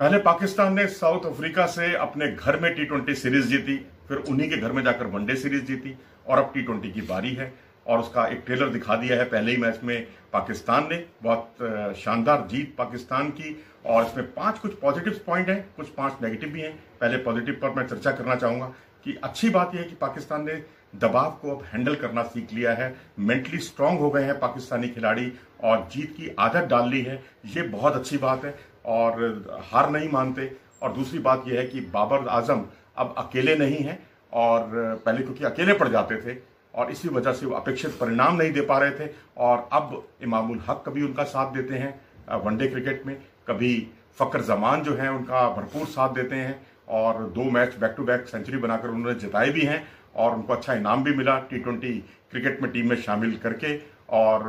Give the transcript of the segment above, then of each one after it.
पहले पाकिस्तान ने south Africa से अपने घर में टी ट्वेंटी सीरीज़ जीती, फिर उन्हीं के घर में जाकर वनडे सीरीज़ जीती, और अब टी ट्वेंटी की बारी है, और उसका एक ट्रेलर दिखा दिया है पहले ही मैच में पाकिस्तान ने। बहुत शानदार जीत पाकिस्तान की, और इसमें पाँच कुछ पॉजिटिव पॉइंट हैं, कुछ पाँच नेगेटिव भी हैं। पहले पॉजिटिव पर मैं चर्चा करना चाहूँगा कि अच्छी बात यह है कि पाकिस्तान ने दबाव को अब हैंडल करना सीख लिया है। मेंटली स्ट्रांग हो गए हैं पाकिस्तानी खिलाड़ी, और जीत की आदत डाल ली है। ये बहुत अच्छी बात है। और हार नहीं मानते। और दूसरी बात यह है कि बाबर आज़म अब अकेले नहीं हैं और पहले क्योंकि अकेले पड़ जाते थे और इसी वजह से वो अपेक्षित परिणाम नहीं दे पा रहे थे। और अब इमामुल हक कभी उनका साथ देते हैं, वनडे क्रिकेट में। कभी फकर जमान जो है उनका भरपूर साथ देते हैं और दो match back to back century बनाकर उन्होंने जिताए भी हैं और उनको अच्छा इनाम भी मिला टी ट्वेंटी क्रिकेट में टीम में शामिल करके। और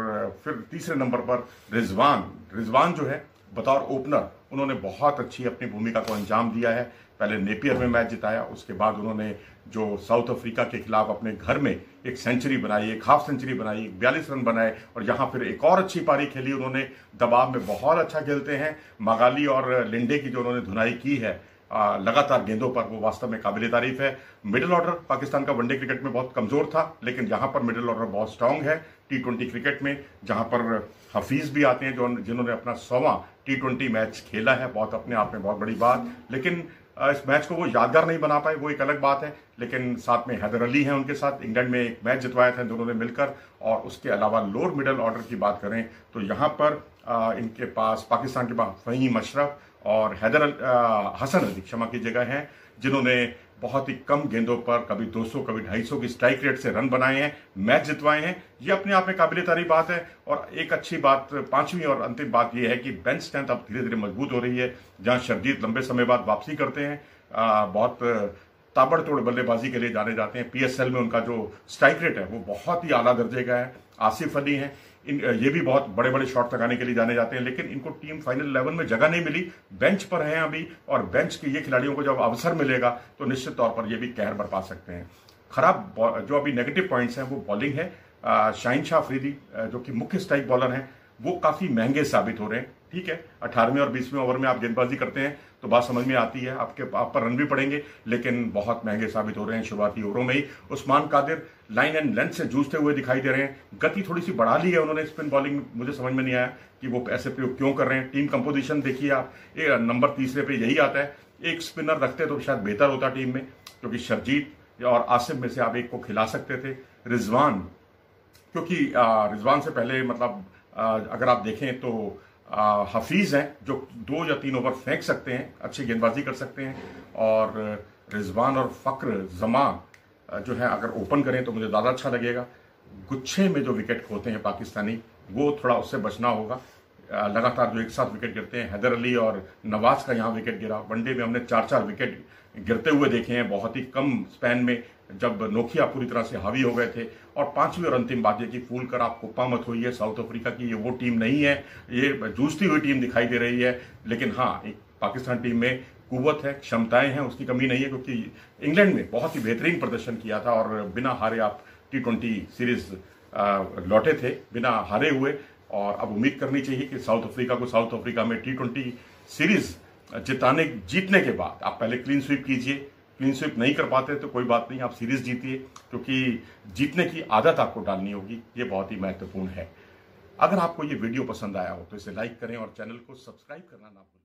फिर तीसरे नंबर पर रिजवान रिजवान जो है बतौर ओपनर, उन्होंने बहुत अच्छी अपनी भूमिका को अंजाम दिया है। पहले नेपियर में मैच जिताया, उसके बाद उन्होंने जो साउथ अफ्रीका के खिलाफ अपने घर में एक सेंचुरी बनाई, एक हाफ़ सेंचुरी बनाई, एक बयालीस रन बनाए और यहाँ फिर एक और अच्छी पारी खेली उन्होंने। दबाव में बहुत अच्छा खेलते हैं। मगाली और लिंडे की जो उन्होंने धुनाई की है लगातार गेंदों पर वो वास्तव में काबिल तारीफ़ है। मिडिल ऑर्डर पाकिस्तान का वनडे क्रिकेट में बहुत कमज़ोर था, लेकिन यहाँ पर मिडिल ऑर्डर बहुत स्ट्रांग है टी ट्वेंटी क्रिकेट में, जहाँ पर हफीज भी आते हैं, जो जिन्होंने अपना सौवा टी ट्वेंटी मैच खेला है, बहुत अपने आप में बहुत बड़ी बात। लेकिन इस मैच को वो यादगार नहीं बना पाए, वो एक अलग बात है। लेकिन साथ में हैदर अली हैं उनके साथ, इंग्लैंड में एक मैच जितवाया था दोनों ने मिलकर, और उसके अलावा लोअर मिडल ऑर्डर की बात करें तो यहाँ पर इनके पास पाकिस्तान के पास फहीम अशरफ और हैदर हसन अली क्षमा की जगह हैं जिन्होंने बहुत ही कम गेंदों पर कभी 200 कभी 250 की स्ट्राइक रेट से रन बनाए हैं मैच जितवाए हैं ये अपने आप में काबिल तारीफ़ बात है। और एक अच्छी बात पांचवी और अंतिम बात यह है कि बेंच स्ट्रेंथ अब धीरे धीरे मज़बूत हो रही है जहाँ शरजीत लंबे समय बाद वापसी करते हैं। आ, बहुत ताबड़तोड़ बल्लेबाजी के लिए जाने जाते हैं। पीएसएल में उनका जो स्ट्राइक रेट है वो बहुत ही आला दर्जे का है। आसिफ अली हैं इन ये भी बहुत बड़े बड़े शॉट लगाने के लिए जाने जाते हैं, लेकिन इनको टीम फाइनल इलेवन में जगह नहीं मिली। बेंच पर हैं अभी, और बेंच के ये खिलाड़ियों को जब अवसर मिलेगा तो निश्चित तौर पर ये भी कहर बरपा सकते हैं। खराब जो अभी नेगेटिव पॉइंट्स हैं, वो बॉलिंग है। शाहिन शाह अफरीदी जो कि मुख्य स्ट्राइक बॉलर हैं वो काफ़ी महँगे साबित हो रहे हैं। ठीक है, अठारहवें और बीसवें ओवर में आप गेंदबाजी करते हैं तो बात समझ में आती है, आपके, आप पर रन भी पड़ेंगे, लेकिन बहुत महँगे साबित हो रहे हैं शुरुआती ओवरों में ही। Usman Qadir line and length से जूझते हुए दिखाई दे रहे हैं। गति थोड़ी सी बढ़ा ली है उन्होंने स्पिन बॉलिंग, मुझे समझ में नहीं आया कि वो ऐसे प्रयोग क्यों कर रहे हैं। टीम कंपोजिशन देखिए आप नंबर तीसरे पे यही आता है। एक स्पिनर रखते तो शायद बेहतर होता टीम में, क्योंकि शरजीत और आसिफ में से आप एक को खिला सकते थे। रिजवान, क्योंकि रिजवान से पहले मतलब अगर आप देखें तो हफीज हैं, जो दो या तीन ओवर फेंक सकते हैं, अच्छी गेंदबाजी कर सकते हैं, और रिजवान और फक्र जमा जो है, अगर ओपन करें तो मुझे ज़्यादा अच्छा लगेगा। गुच्छे में जो विकेट खोते हैं पाकिस्तानी, वो थोड़ा उससे बचना होगा। लगातार जो एक साथ विकेट गिरते हैं, हैदर अली और नवाज़ का यहाँ विकेट गिरा। वनडे में हमने चार चार विकेट गिरते हुए देखे हैं, बहुत ही कम स्पैन में। जब नोखिया पूरी तरह से हावी हो गए थे और पांचवी और अंतिम बात यह कि फूल कर आप कुप्पा मत हुई है साउथ अफ्रीका की, ये वो टीम नहीं है, ये जूझती हुई टीम दिखाई दे रही है। लेकिन हाँ पाकिस्तान टीम में कुवत है, क्षमताएँ हैं, उसकी कमी नहीं है, क्योंकि इंग्लैंड ने बहुत ही बेहतरीन प्रदर्शन किया था और बिना हारे आप टी ट्वेंटी सीरीज़ लौटे थे, बिना हारे हुए। और अब उम्मीद करनी चाहिए कि साउथ अफ्रीका को साउथ अफ्रीका में टी ट्वेंटी सीरीज़ जिताने, जीतने के बाद आप पहले क्लीन स्वीप कीजिए क्लीन स्वीप नहीं कर पाते तो कोई बात नहीं, आप सीरीज़ जीतिए, क्योंकि जीतने की आदत आपको डालनी होगी, ये बहुत ही महत्वपूर्ण है। अगर आपको ये वीडियो पसंद आया हो तो इसे लाइक करें और चैनल को सब्सक्राइब करना ना भूलें।